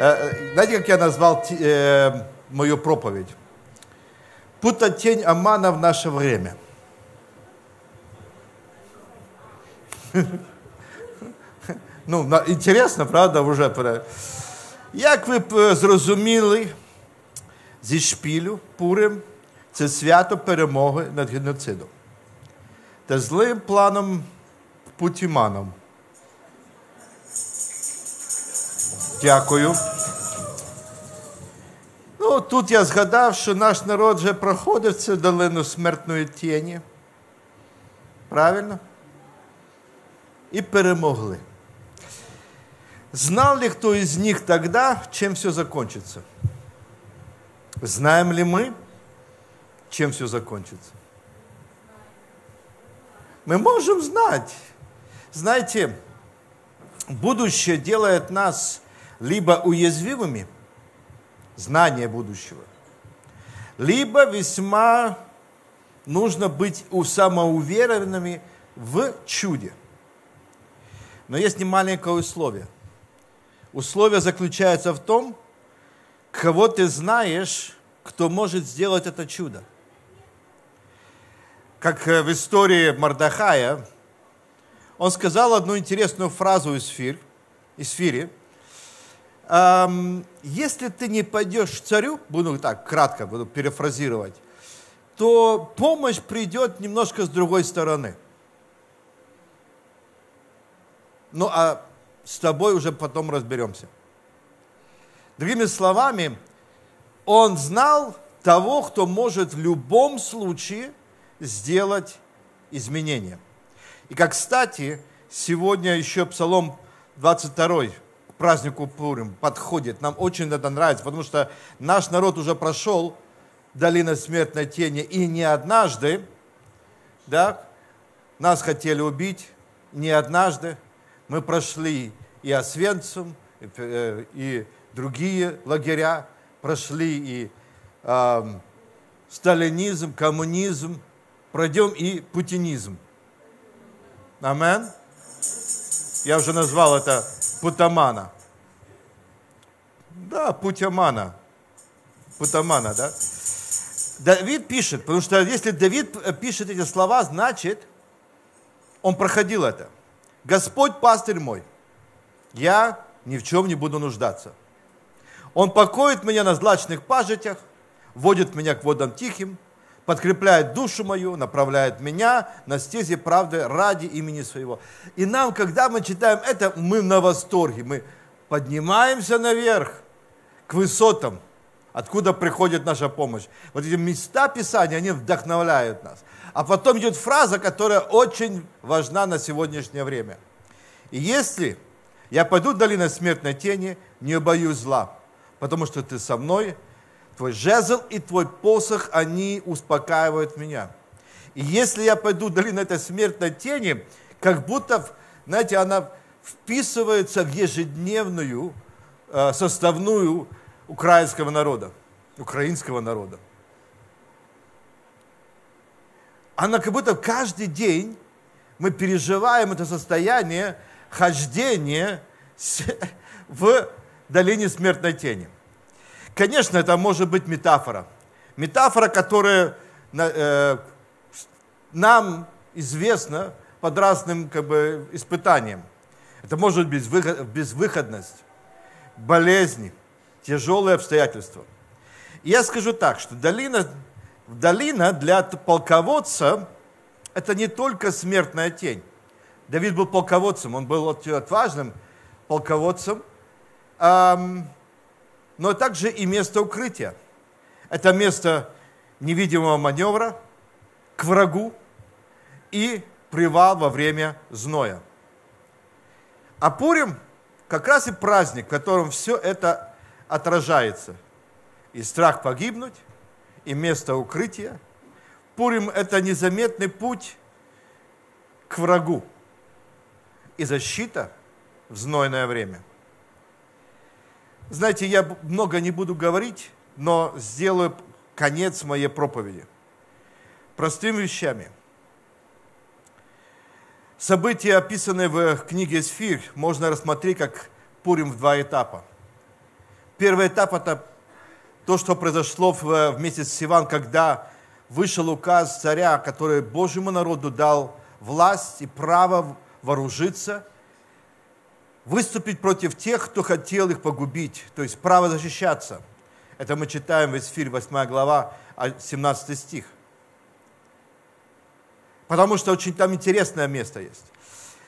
Э, знаете, как я назвал э, мою проповедь? Будто тень Амана в наше время. Ну, интересно, правда, уже. Як ви б зрозуміли, зі шпілю Пурим це свято перемоги над геноцидом та злим планом Путіманом. Дякую. Ну, тут я згадав, що наш народ вже проходив цю долину смертної тіні. Правильно? І перемогли. Знал ли кто из них тогда, чем все закончится? Знаем ли мы, чем все закончится? Мы можем знать. Знаете, будущее делает нас либо уязвимыми, знание будущего, либо весьма нужно быть самоуверенными в чуде. Но есть немаленькое условие. Условие заключается в том, кого ты знаешь, кто может сделать это чудо. Как э, в истории Мардахая, он сказал одну интересную фразу из, фир, из Фири. Эм, если ты не пойдешь к царю, буду так кратко буду перефразировать, то помощь придет немножко с другой стороны. Ну а с тобой уже потом разберемся. Другими словами, он знал того, кто может в любом случае сделать изменения. И как кстати, сегодня еще Псалом 22 к празднику Пурим подходит. Нам очень это нравится, потому что наш народ уже прошел долина смертной тени, и не однажды, да, нас хотели убить, не однажды мы прошли и Освенцим, и, э, и другие лагеря, прошли и э, сталинизм, коммунизм, пройдем и путинизм. Амен. Я уже назвал это путамана. Да, путямана. Путамана, да? Давид пишет, потому что если Давид пишет эти слова, значит, он проходил это. Господь пастырь мой, я ни в чем не буду нуждаться. Он покоит меня на злачных пажитях, водит меня к водам тихим, подкрепляет душу мою, направляет меня на стези правды ради имени своего. И нам, когда мы читаем это, мы на восторге, мы поднимаемся наверх, к высотам, откуда приходит наша помощь. Вот эти места Писания, они вдохновляют нас. А потом идет фраза, которая очень важна на сегодняшнее время. И если я пойду в долину смертной тени, не боюсь зла, потому что ты со мной, твой жезл и твой посох, они успокаивают меня. И если я пойду в долину этой смертной тени, как будто, знаете, она вписывается в ежедневную э, составную украинского народа, украинского народа. Она как будто каждый день мы переживаем это состояние, хождение в долине смертной тени. Конечно, это может быть метафора. Метафора, которая э, нам известна под разным как бы, испытанием. Это может быть безвыходность, болезни, тяжелые обстоятельства. Я скажу так, что долина, долина для полководца – это не только смертная тень. Давид был полководцем, он был отважным полководцем, но также и место укрытия. Это место невидимого маневра к врагу и привал во время зноя. А Пурим как раз и праздник, в котором все это отражается. И страх погибнуть, и место укрытия. Пурим – это незаметный путь к врагу и защита в знойное время. Знаете, я много не буду говорить, но сделаю конец моей проповеди. Простыми вещами. События, описанные в книге «Сфирь», можно рассмотреть как Пурим в два этапа. Первый этап – это то, что произошло в месяц Сиван, когда вышел указ царя, который Божьему народу дал власть и право вооружиться, выступить против тех, кто хотел их погубить, то есть право защищаться. Это мы читаем в Эсфире, 8 глава, 17 стих. Потому что очень там интересное место есть.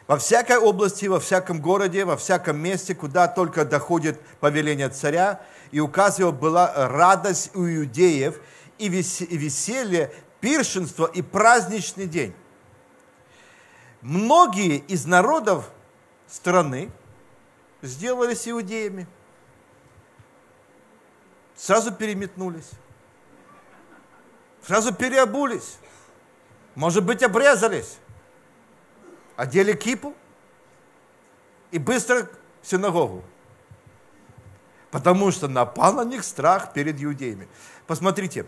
Во всякой области, во всяком городе, во всяком месте, куда только доходит повеление царя, и указ его была радость у иудеев, и веселье, пиршенство и праздничный день. Многие из народов страны сделались иудеями. Сразу переметнулись. Сразу переобулись. Может быть, обрезались. Одели кипу и быстро в синагогу. Потому что напал на них страх перед иудеями. Посмотрите,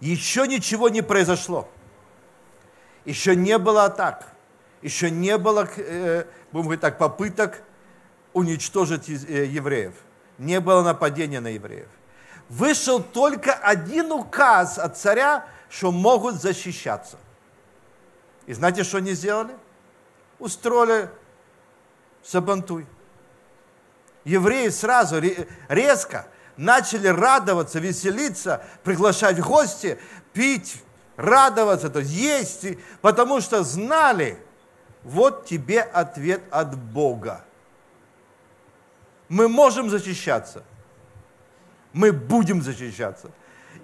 еще ничего не произошло. Еще не было атак. Еще не было, э, будем говорить так, попыток уничтожить э, евреев. Не было нападения на евреев. Вышел только один указ от царя, что могут защищаться. И знаете, что они сделали? Устроили сабантуй. Евреи сразу резко начали радоваться, веселиться, приглашать гости, пить, радоваться, то есть есть, потому что знали, вот тебе ответ от Бога. Мы можем защищаться. Мы будем защищаться.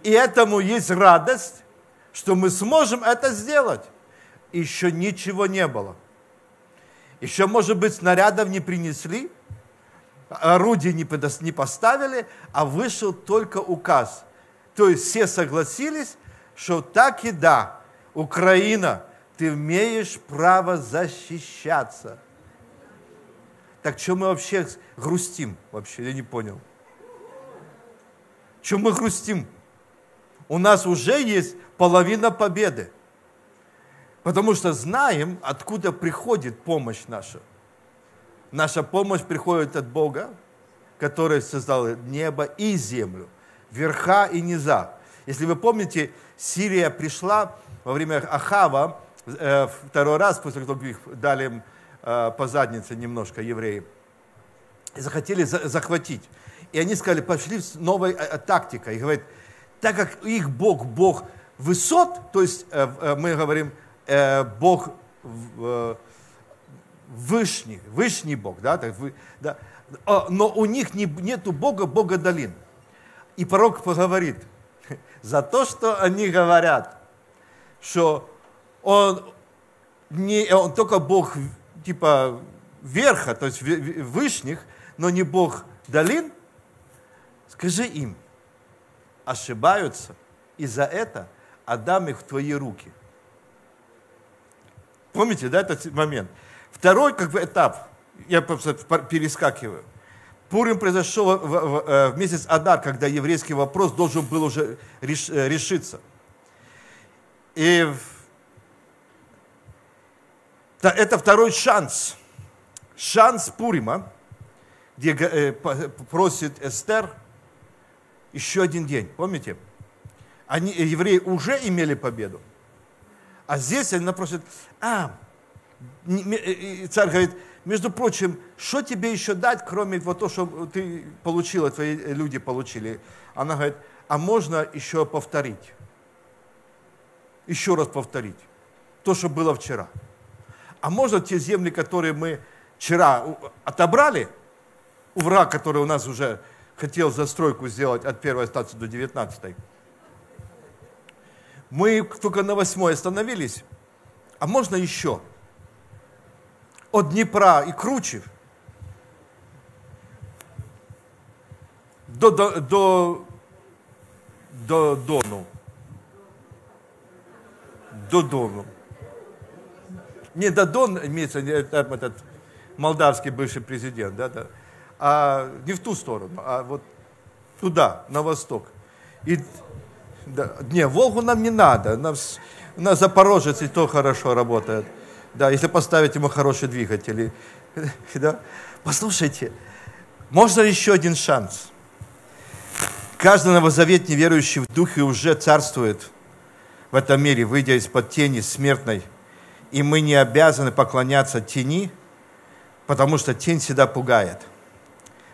И этому есть радость, что мы сможем это сделать. Еще ничего не было. Еще, может быть, снарядов не принесли, орудия не поставили, а вышел только указ. То есть все согласились, что так и да, Украина, ты имеешь право защищаться. Так что мы вообще грустим? Вообще, я не понял. Чем мы грустим? У нас уже есть половина победы. Потому что знаем, откуда приходит помощь наша. Наша помощь приходит от Бога, который создал небо и землю, верха и низа. Если вы помните, Сирия пришла во время Ахава, э, второй раз, после того, как их дали по заднице немножко евреи, захотели за, захватить. И они сказали, пошли с новой э, тактикой. И говорят, так как их Бог, Бог высот, то есть э, э, мы говорим, э, Бог э, Вышний, Вышний Бог, да, так, вы, да, но у них не, нету Бога, Бога долин. И пророк поговорит, за то, что они говорят, что он, не, он только Бог типа верха, то есть вышних, но не Бог долин, скажи им, ошибаются, и за это отдам их в твои руки. Помните, да, этот момент? Второй как бы этап, я просто перескакиваю. Пурим произошел в, в, в э, месяц Адар, когда еврейский вопрос должен был уже реш, э, решиться. И это второй шанс. Шанс Пурима, где э, просит Эстер еще один день. Помните? Они, евреи уже имели победу. А здесь они просят, а, царь говорит, между прочим, что тебе еще дать, кроме вот того, что ты получила, твои люди получили? Она говорит, а можно еще повторить? Еще раз повторить. То, что было вчера А можно те земли, которые мы вчера отобрали, у врага, который у нас уже хотел застройку сделать от первой станции до девятнадцатой, мы только на восьмой остановились, а можно еще – от Дніпра і Кручів до, до, до, до Дону. До Дону. Не до Дон имеется там этот молдавский бывший президент, да, да, а не в ту сторону, а вот туда, на восток. И, да, не, Волгу нам не надо, нам, у нас Запорожец и то хорошо работает. Да, если поставить ему хороший двигатель. Да. Послушайте, Можно еще один шанс. Каждый новозаветний верующий в Духе уже царствует в этом мире, выйдя из-под тени смертной. И мы не обязаны поклоняться тени, потому что тень всегда пугает.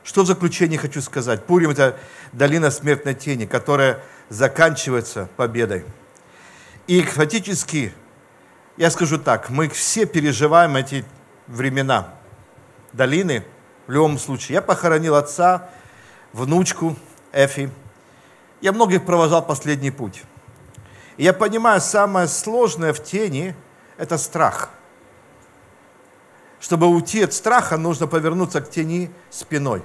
Что в заключение хочу сказать? Пурим – это долина смертной тени, которая заканчивается победой. И фактически, я скажу так, мы все переживаем эти времена долины в любом случае. Я похоронил отца, внучку Эфи. Я многих провожал последний путь. И я понимаю, самое сложное в тени – это страх. Чтобы уйти от страха, нужно повернуться к тени спиной,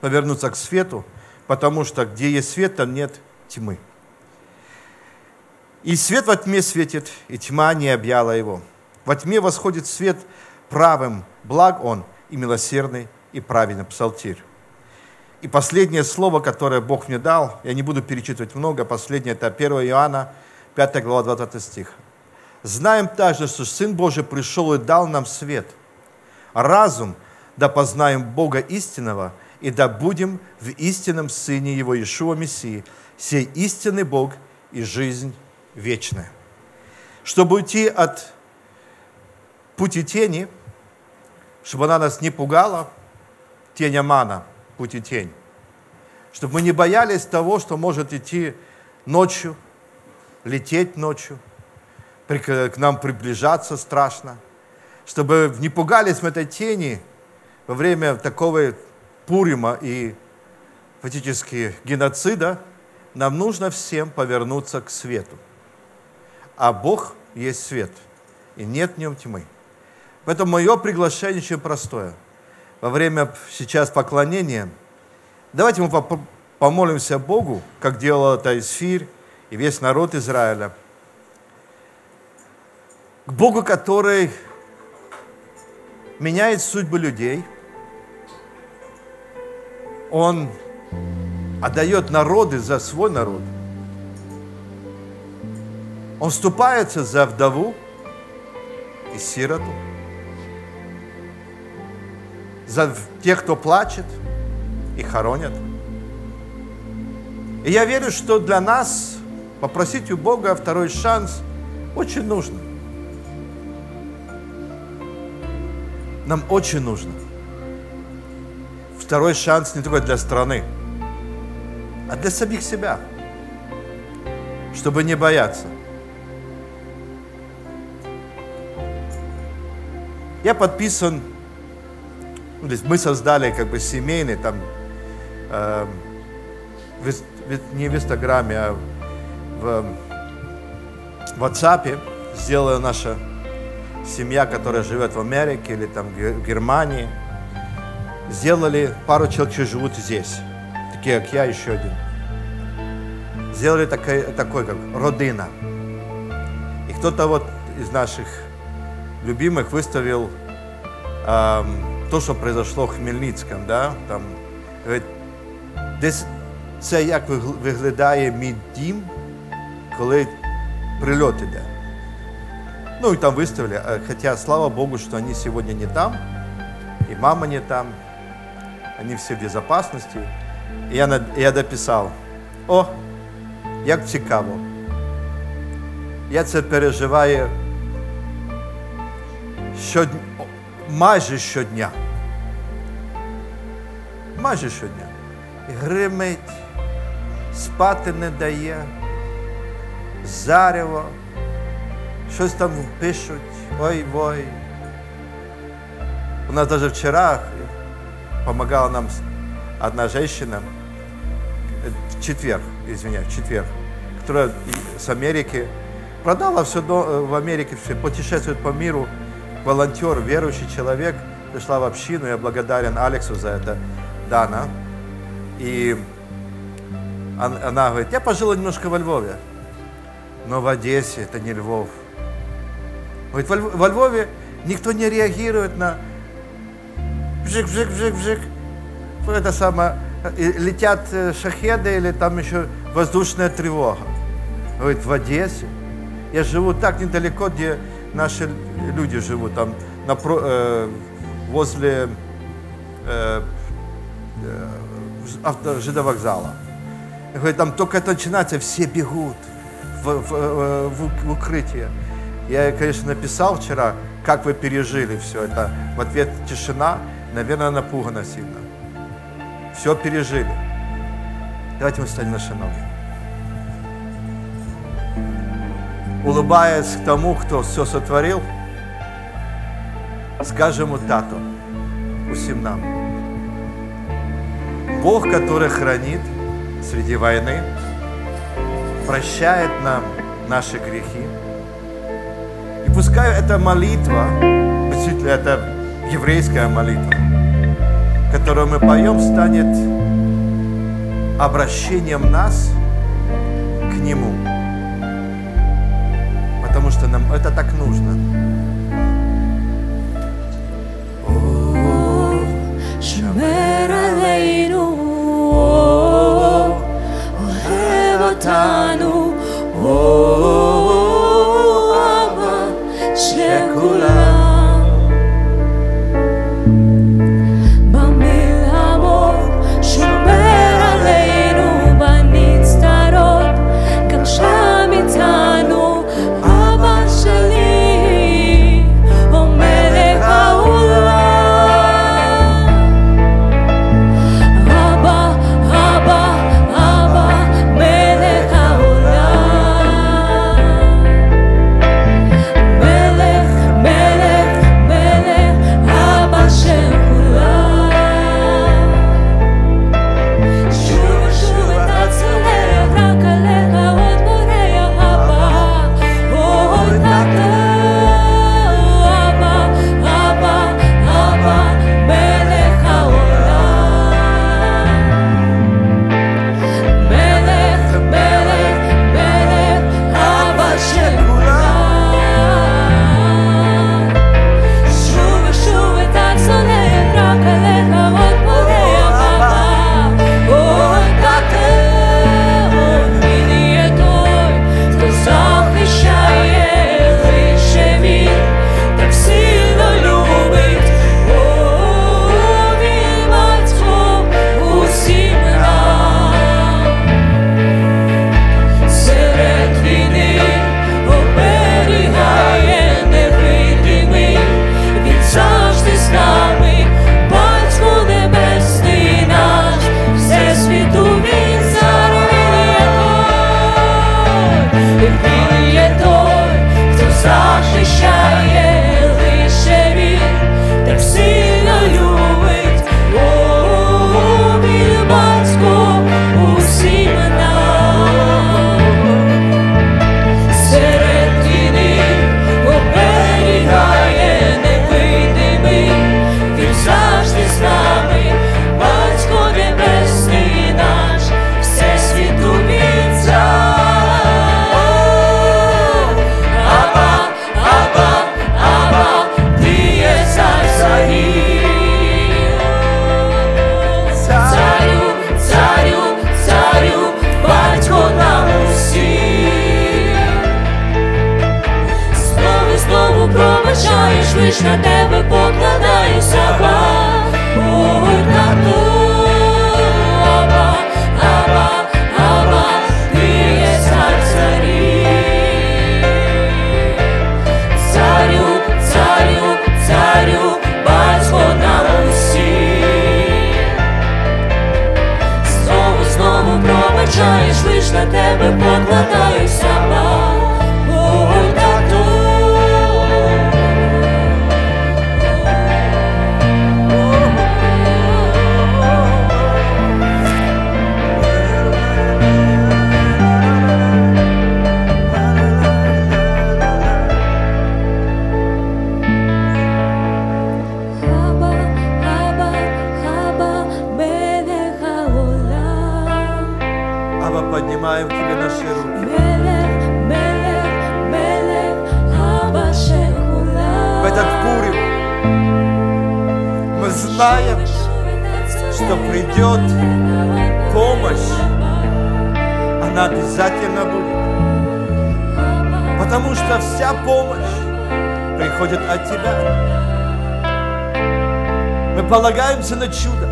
повернуться к свету, потому что где есть свет, там нет тьмы. И свет во тьме светит, и тьма не объяла его. Во тьме восходит свет правым, благ он и милосердный, и праведный псалтирь. И последнее слово, которое Бог мне дал, я не буду перечитывать много, последнее это 1 Иоанна, 5 глава, 20 стих. Знаем также, что Сын Божий пришел и дал нам свет, разум, да познаем Бога истинного, и да будем в истинном Сыне Его, Иешуа Мессии, сей истинный Бог и жизнь вечная. Чтобы уйти от пути тени, чтобы она нас не пугала, тень Амана, путь и тень. Чтобы мы не боялись того, что может идти ночью, лететь ночью, к нам приближаться страшно. Чтобы не пугались мы этой тени во время такого Пурима и фактически геноцида, нам нужно всем повернуться к свету. А Бог есть свет, и нет в нем тьмы. Поэтому мое приглашение очень простое. Во время сейчас поклонения, давайте мы помолимся Богу, как делал это Исфирь и весь народ Израиля. К Богу, который меняет судьбы людей. Он отдает народы за свой народ. Он вступается за вдову и сироту за тех, кто плачет и хоронят. И я верю, что для нас попросить у Бога второй шанс очень нужно. Нам очень нужно. Второй шанс не только для страны, а для самих себя, чтобы не бояться. Я подписан ну, то есть мы создали как бы семейный там, э, не в Инстаграме, а в, в WhatsApp сделала наша семья, которая живет в Америке или там в Германии. Сделали пару человек, которые живут здесь, такие как я, еще один. Сделали такой, такой как родина. И кто-то вот из наших любимых выставил эм, то, що произошло в Хмельницькому, да? там, десь це як виглядає мій дім, коли прильот іде. Ну и там выставили, хотя слава Богу, что они сегодня не там, и мама не там, они все в безопасности. И я, я дописав, о, як цікаво. Я це переживаю щодня, майже щодня. Майже щодня. Гримить, спати не дає, зарево, щось там пишуть, ой-вой. У нас даже вчера помогала нам одна женщина, в четверг, извиняюсь, четверг, которая с Америки продала все в Америке, все, путешествует по миру, волонтер, верующий человек, пришла в общину, я благодарен Алексу за это, Дана. И она говорит, я пожила немножко во Львове, но в Одессе это не Львов. Говорит, во Львове никто не реагирует на бжик-бжик-бжик-бжик. Это самое, летят э, шахеды или там еще воздушная тревога. Говорит, в Одессе. Я живу так недалеко, где наши люди живут, там на, э, возле э, э авто, жидовокзала. Говорит, там только это начинается, все бегут в, в, в, в укрытие. Я, конечно, написал вчера, как вы пережили все это. В ответ тишина, наверное, напугана сильно. Все пережили. Давайте мы встанем наши ноги. Улыбаясь к тому, кто все сотворил, скажем Тату, усім нам. Бог, который хранит среди войны, прощает нам наши грехи, пускай эта молитва, действительно, это еврейская молитва, которую мы поем, станет обращением нас к Нему. Потому что нам это так нужно. О, Шамер потому что вся помощь приходит от Тебя. Мы полагаемся на чудо,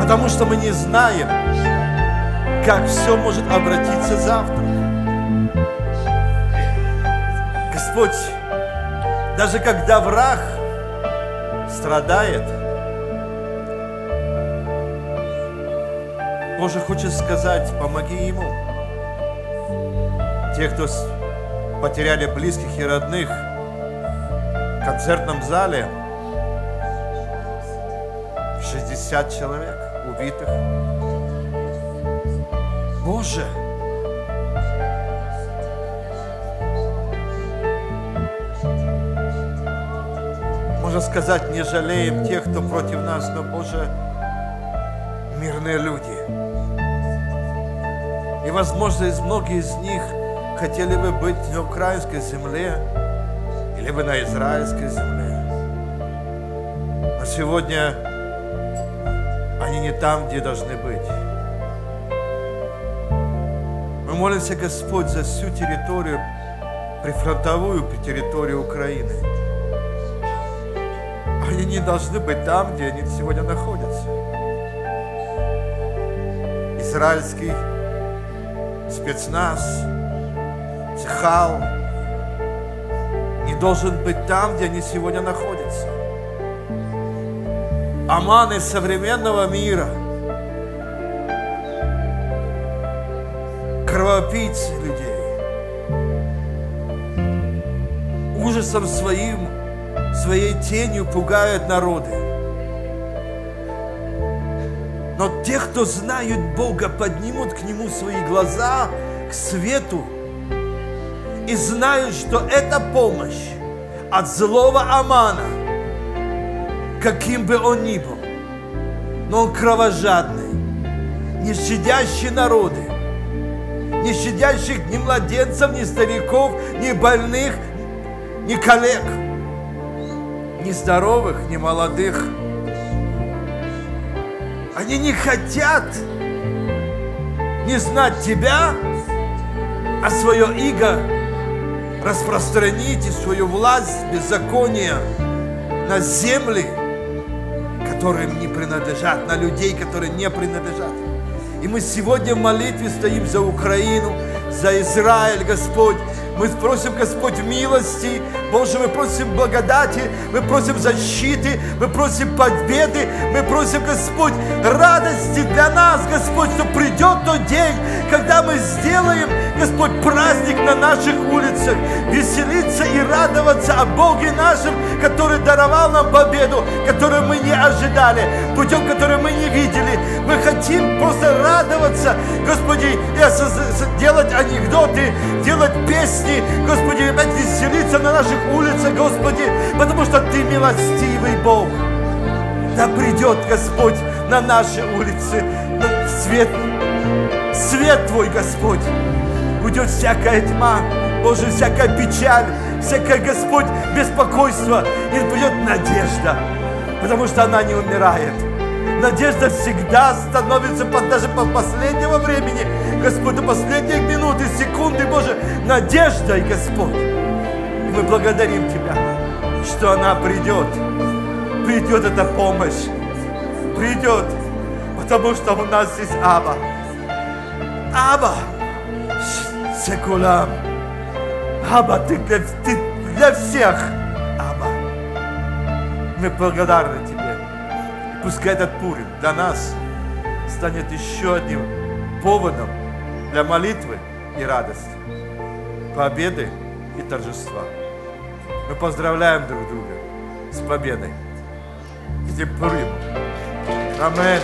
потому что мы не знаем, как все может обратиться завтра. Господь, даже когда враг страдает, Боже хочет сказать, помоги ему – те, кто потеряли близких и родных в концертном зале, 60 человек убитых. Боже, можно сказать, не жалеем тех, кто против нас, но, Боже, мирные люди. И, возможно, из многие из них хотели бы быть на украинской земле или бы на израильской земле. Но сегодня они не там, где должны быть. Мы молимся, Господь, за всю территорию, прифронтовую территорию Украины. Они не должны быть там, где они сегодня находятся. Израильский спецназ, Цехал не должен быть там, где они сегодня находятся. Аманы современного мира, кровопийцы людей, ужасом своим, своей тенью пугают народы. Но те, кто знают Бога, поднимут к Нему свои глаза, к свету, и знают, что это помощь от злого Амана – каким бы он ни был, но он кровожадный, не щадящий народы, не щадящих ни младенцев, ни стариков, ни больных, ни коллег, ни здоровых, ни молодых. Они не хотят не знать тебя, а свое иго распространить и свою власть беззакония на земли, которые не принадлежат, на людей, которые не принадлежат. И мы сегодня в молитве стоим за Украину, за Израиль, Господь. Мы просим, Господь, милости. Боже, мы просим благодати, мы просим защиты, мы просим победы, мы просим, Господь, радости для нас, Господь, что придет тот день, когда мы сделаем, Господь, праздник на наших улицах, веселиться и радоваться о Боге нашем, который даровал нам победу, которую мы не ожидали, путем, который мы не видели. Мы хотим просто радоваться, Господи, и делать анекдоты, делать песни, Господи, опять веселиться на наших улицах, Господи, потому что Ты милостивый Бог. Да придет Господь на наши улицы, свет, свет Твой, Господь. Уйдет всякая тьма, Боже, всякая печаль, всякое, Господь, беспокойство, и придет надежда, потому что она не умирает. Надежда всегда становится даже по последнего времени, Господь, до последних минут и секунды, Боже, надеждой, Господь. И мы благодарим Тебя, что она придет. Придет эта помощь. Придет, потому что у нас есть Аба. Аба, секулам. Аба, ты для, ты для всех. Аба. Мы благодарны Тебе. Пускай этот Пурим для нас станет еще одним поводом для молитвы и радости, победы и торжества. Мы поздравляем друг друга с победой. И тем Пуримом. Аминь.